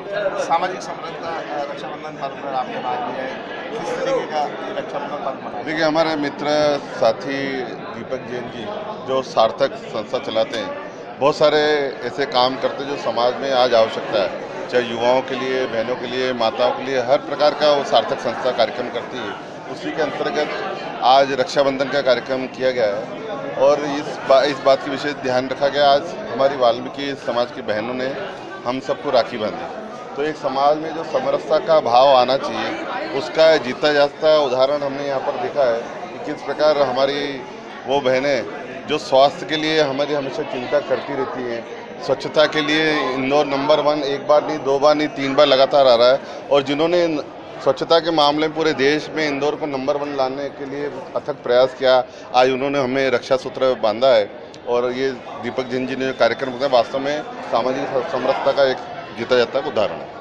सामाजिक समरसता रक्षाबंधन पर्व पर आपने भाग लिया है। किस तरीके का रक्षाबंधन पर्व मनाया? देखिए हमारे मित्र साथी दीपक जैन जी जो सार्थक संस्था चलाते हैं बहुत सारे ऐसे काम करते हैं जो समाज में आज आवश्यकता है। चाहे युवाओं के लिए बहनों के लिए माताओं के लिए हर प्रकार का वो सार्थक संस्था कार्यक्रम करती है। उसी के अंतर्गत आज रक्षाबंधन का कार्यक्रम किया गया है और इस बा, इस बात की विशेष ध्यान रखा गया। आज हमारी वाल्मीकि समाज की बहनों ने हम सबको राखी बांधी। तो एक समाज में जो समरसता का भाव आना चाहिए, उसका जीता जाता उदाहरण हमने यहाँ पर देखा है कि किस प्रकार हमारी वो बहनें जो स्वास्थ्य के लिए हमारी हमेशा चिंता करती रहती हैं, स्वच्छता के लिए इंदौर नंबर वन एक बार नहीं, दो बार नहीं, तीन बार लगातार आ रहा है और जिन्होंने स्वच्छता के मामले में पूरे देश में इंदौर को नंबर वन लाने के लिए अथक प्रयास किया, आज उन्होंने हमें रक्षा सूत्र बांधा है। और ये दीपक जैन जी ने जो कार्यक्रम किया वास्तव में सामाजिक समरसता का एक जीता जाता है उदाहरण है